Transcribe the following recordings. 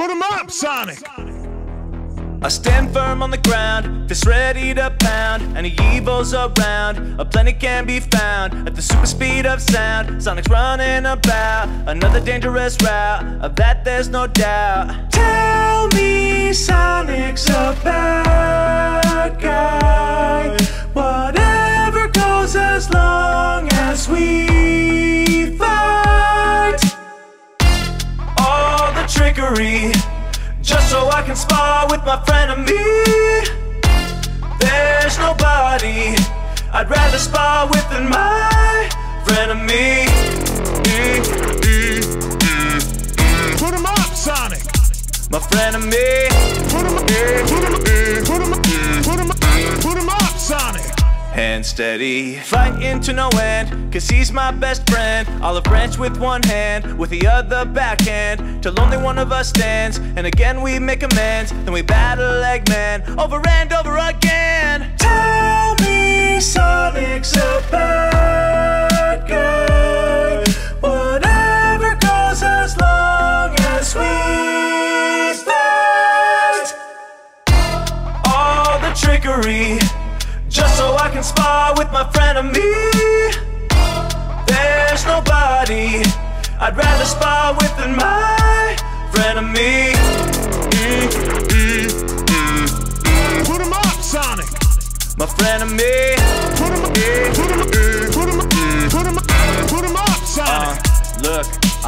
Put him up, Sonic! I stand firm on the ground, fist ready to pound. Any evils around, a plenty can be found. At the super speed of sound, Sonic's running about another dangerous route. Of that, there's no doubt. Tell me, Sonic's a I can spar with my frenemy There's nobody I'd rather spar with than my frenemy Put him up, Sonic! My frenemy Put him up, put him up, put him up, Hand steady, fighting to no end Cause he's my best friend. Olive branch with one hand, with the other backhand. Till only one of us stands And again we make amends. Then we battle Eggman Over and over again. Tell me Sonic's a bad guy. Whatever goes as long as we fight. All the trickery just so I can spar with my frenemy There's nobody I'd rather spar with than my frenemy Put him up, Sonic! My frenemy Put him up, put him up,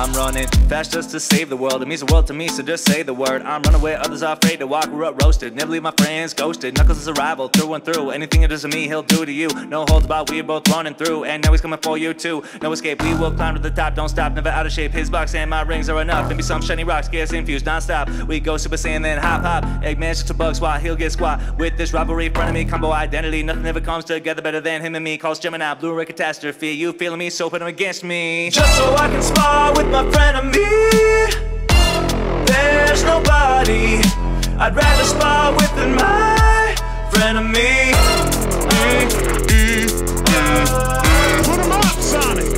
I'm running fast just to save the world. It means the world to me, so just say the word. I'm running where others are afraid to walk. We're up roasted. Never leave my friends ghosted. Knuckles is a rival through and through. Anything he does to me, he'll do to you. No holds barred, we're both running through. And now he's coming for you too. No escape, we will climb to the top. Don't stop, never out of shape. His box and my rings are enough. Maybe some shiny rocks, gas infused non-stop. We go Super Saiyan, then hop hop. Eggman's just a bug squat, he'll get squat. With this rivalry, front of me, combo identity. Nothing ever comes together better than him and me. Calls Gemini, Blu-ray catastrophe. You feeling me, so put him against me. Just so I can spar with my frenemy. There's nobody I'd rather spar with than my frenemy. Put him up, Sonic!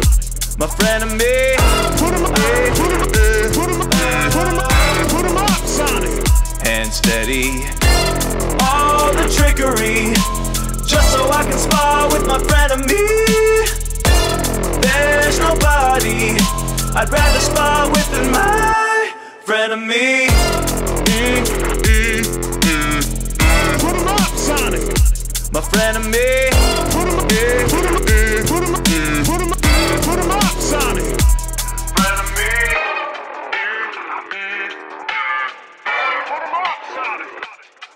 My frenemy. Put him up, put him up, put him up, put him up, put him up, Sonic! Hand steady. All the trickery. Just so I can spar with my frenemy. There's nobody I'd rather spar with than my frenemy. Put him up, Sonic! My frenemy. Put him up, put him up, put him up, sonic Fred of me put him up, Sonic,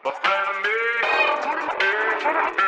My put him up, Sonic! It's